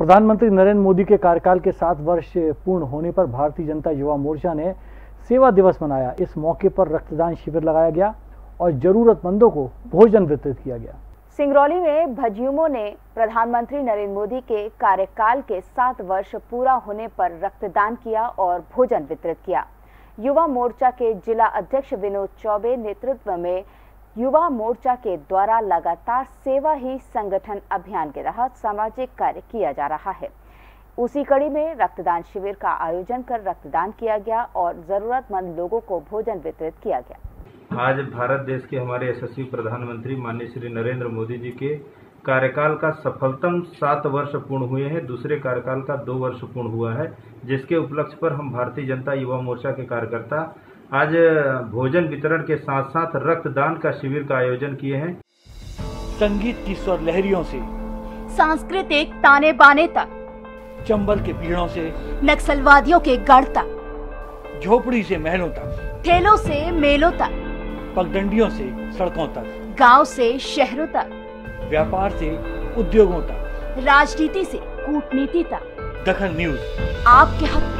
प्रधानमंत्री नरेंद्र मोदी के कार्यकाल के सात वर्ष पूर्ण होने पर भारतीय जनता युवा मोर्चा ने सेवा दिवस मनाया। इस मौके पर रक्तदान शिविर लगाया गया और जरूरतमंदों को भोजन वितरित किया गया। सिंगरौली में भजियुमो ने प्रधानमंत्री नरेंद्र मोदी के कार्यकाल के सात वर्ष पूरा होने पर रक्तदान किया और भोजन वितरित किया। युवा मोर्चा के जिला अध्यक्ष विनोद चौबे नेतृत्व में युवा मोर्चा के द्वारा लगातार सेवा ही संगठन अभियान के तहत सामाजिक कार्य किया जा रहा है। उसी कड़ी में रक्तदान शिविर का आयोजन कर रक्तदान किया गया और जरूरतमंद लोगों को भोजन वितरित किया गया। आज भारत देश के हमारे यशस्वी प्रधानमंत्री माननीय श्री नरेंद्र मोदी जी के कार्यकाल का सफलतम सात वर्ष पूर्ण हुए हैं। दूसरे कार्यकाल का दो वर्ष पूर्ण हुआ है, जिसके उपलक्ष्य पर हम भारतीय जनता युवा मोर्चा के कार्यकर्ता आज भोजन वितरण के साथ साथ रक्तदान का शिविर का आयोजन किए हैं। संगीत की स्वर लहरियों से सांस्कृतिक ताने बाने तक चंबल के पीड़ों से नक्सलवादियों के गढ़ तक झोपड़ी से महलों तक ठेलों से मेलों तक पगडंडियों से सड़कों तक गाँव से शहरों तक व्यापार से उद्योगों तक राजनीति से कूटनीति तक। दखन न्यूज़। आपके हक